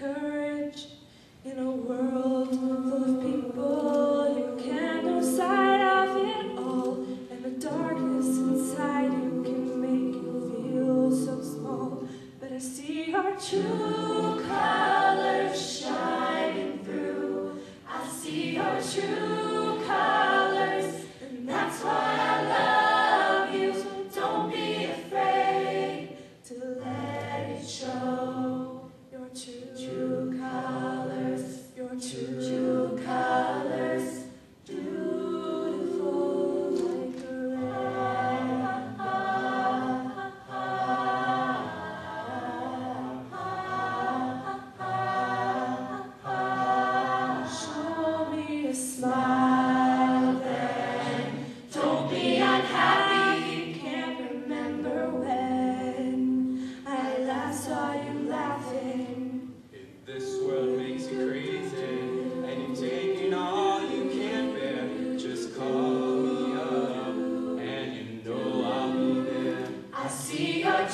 courage in a world full of people you can't lose sight of it all and the darkness inside you can make you feel so small but I see our truth. Colors,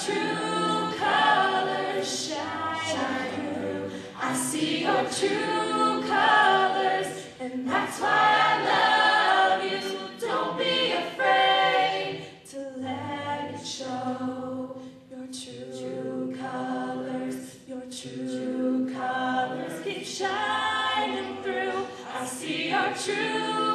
true colors shine through. I see your true colors, and that's why I love you. Don't be afraid to let it show. Your true colors, your true colors keep shining through. I see your true.